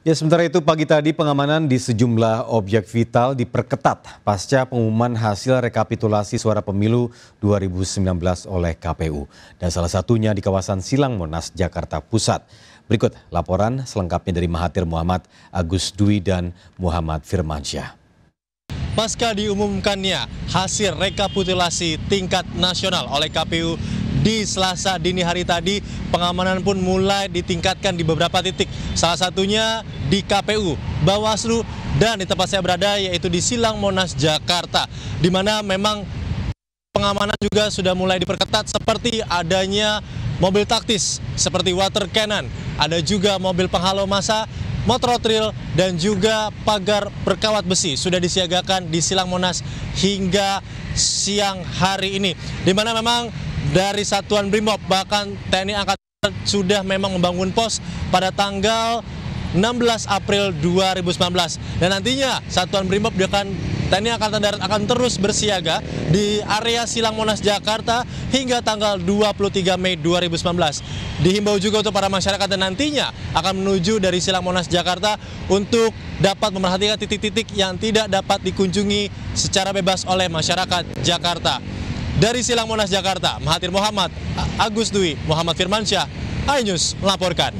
Ya sementara itu pagi tadi pengamanan di sejumlah objek vital diperketat pasca pengumuman hasil rekapitulasi suara pemilu 2019 oleh KPU. Dan salah satunya di kawasan Silang Monas, Jakarta Pusat. Berikut laporan selengkapnya dari Mahathir Muhammad, Agus Dwi dan Muhammad Firmansyah. Pasca diumumkannya hasil rekapitulasi tingkat nasional oleh KPU di Selasa dini hari tadi pengamanan pun mulai ditingkatkan di beberapa titik. Salah satunya di KPU, Bawaslu, dan di tempat saya berada yaitu di Silang Monas, Jakarta. Di mana memang pengamanan juga sudah mulai diperketat seperti adanya mobil taktis seperti water cannon, ada juga mobil penghalau massa, motor trail dan juga pagar berkawat besi sudah disiagakan di Silang Monas hingga siang hari ini. Di mana memang dari Satuan Brimob bahkan TNI Angkatan sudah memang membangun pos pada tanggal 16 April 2019 dan nantinya Satuan Brimob akan TNI Angkatan Darat akan terus bersiaga di area Silang Monas Jakarta hingga tanggal 23 Mei 2019. Dihimbau juga untuk para masyarakat dan nantinya akan menuju dari Silang Monas Jakarta untuk dapat memperhatikan titik-titik yang tidak dapat dikunjungi secara bebas oleh masyarakat Jakarta. Dari Silang Monas Jakarta, Mahathir Muhammad, Agus Dwi, Muhammad Firmansyah, iNews melaporkan.